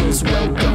voices welcome.